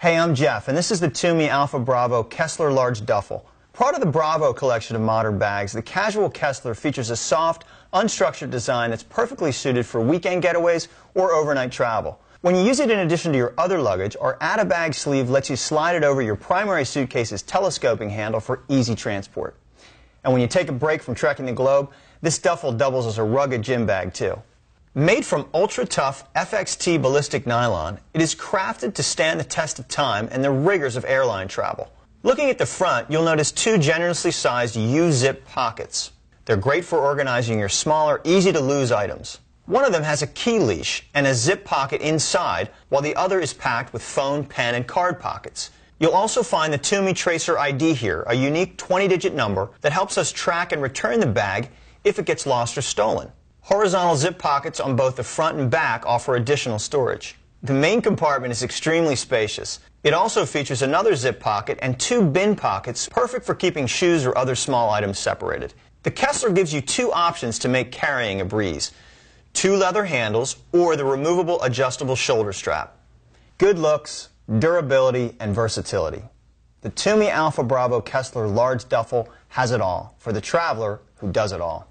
Hey, I'm Jeff, and this is the Tumi Alpha Bravo Kessler Large Duffel. Part of the Bravo collection of modern bags, the Casual Kessler features a soft, unstructured design that's perfectly suited for weekend getaways or overnight travel. When you use it in addition to your other luggage, our add-a-bag sleeve lets you slide it over your primary suitcase's telescoping handle for easy transport. And when you take a break from trekking the globe, this duffel doubles as a rugged gym bag too. Made from ultra-tough FXT ballistic nylon, it is crafted to stand the test of time and the rigors of airline travel. Looking at the front, you'll notice two generously sized U-zip pockets. They're great for organizing your smaller, easy-to-lose items. One of them has a key leash and a zip pocket inside, while the other is packed with phone, pen, and card pockets. You'll also find the Tumi Tracer ID here, a unique 20-digit number that helps us track and return the bag if it gets lost or stolen. Horizontal zip pockets on both the front and back offer additional storage. The main compartment is extremely spacious. It also features another zip pocket and two bin pockets, perfect for keeping shoes or other small items separated. The Kessler gives you two options to make carrying a breeze. Two leather handles or the removable adjustable shoulder strap. Good looks, durability, and versatility. The Tumi Alpha Bravo Kessler Large Duffel has it all for the traveler who does it all.